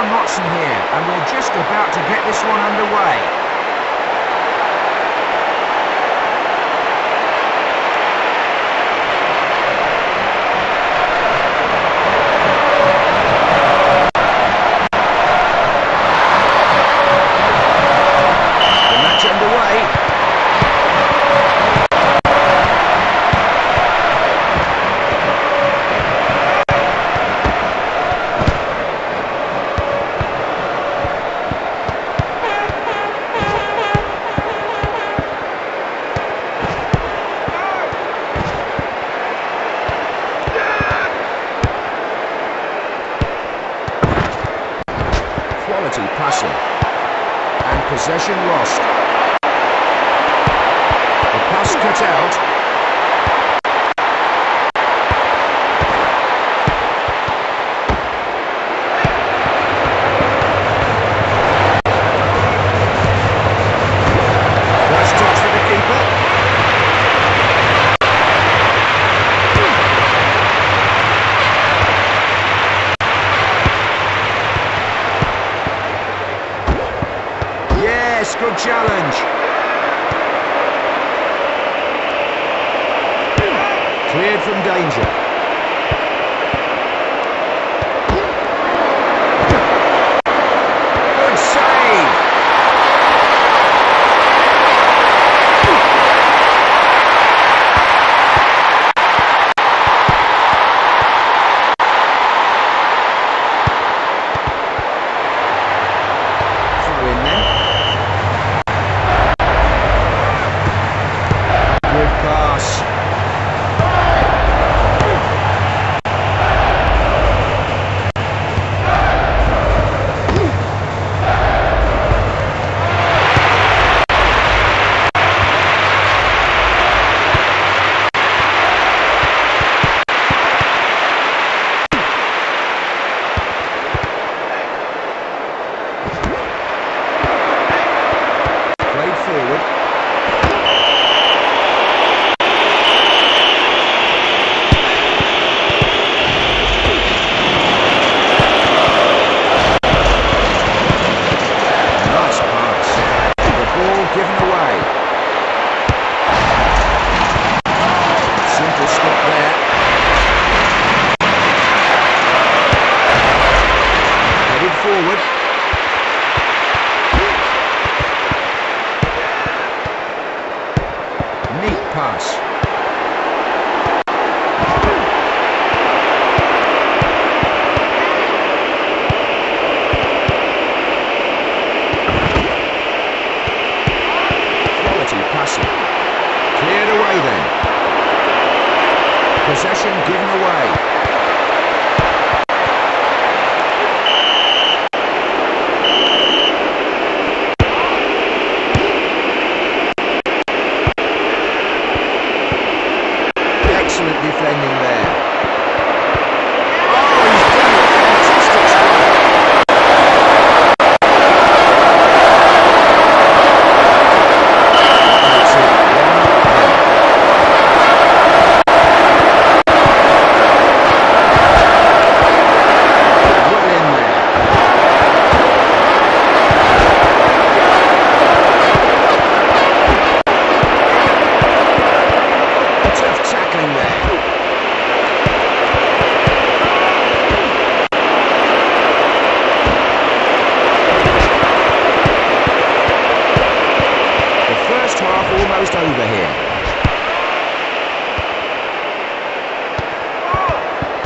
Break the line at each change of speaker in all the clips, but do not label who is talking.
John Motson here, and we're just about to get this one underway. Possession lost. The pass cut out. Good challenge. Cleared from danger. forward. Neat pass. Quality passing. Cleared away then. Possession given away.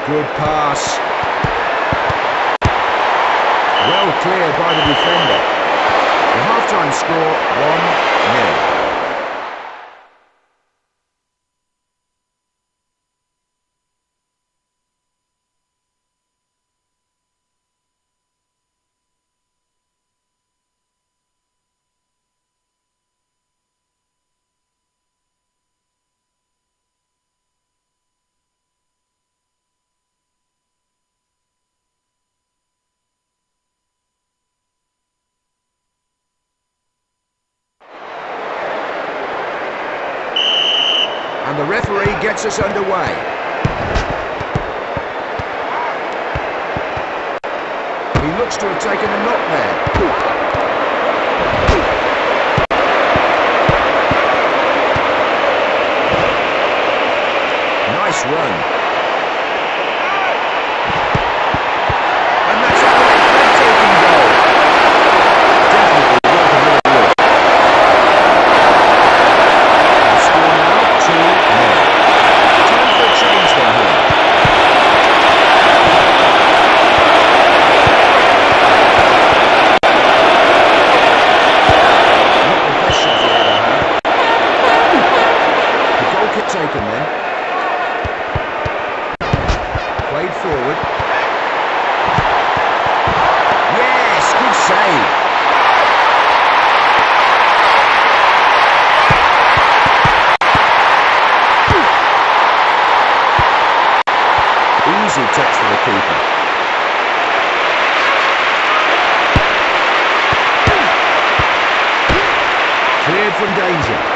Good pass. Well cleared by the defender. The half-time score, 1-0. The referee gets us underway. He looks to have taken a knock there. forward. Yes, good save. Easy touch for the keeper. Cleared from danger.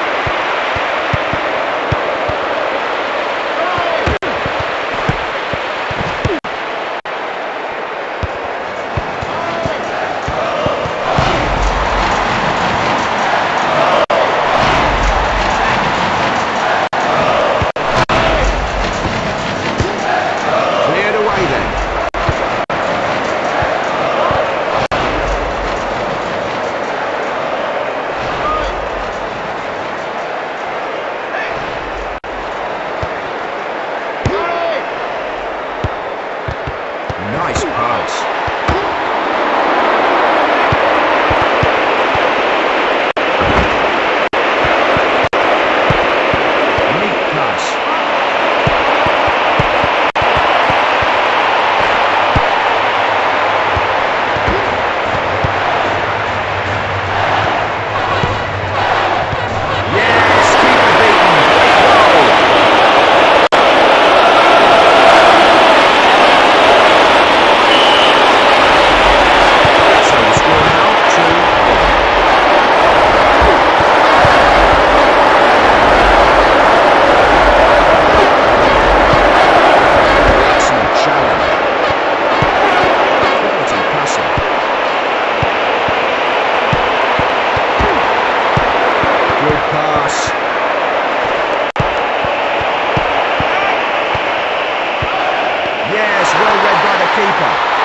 well read by the keeper.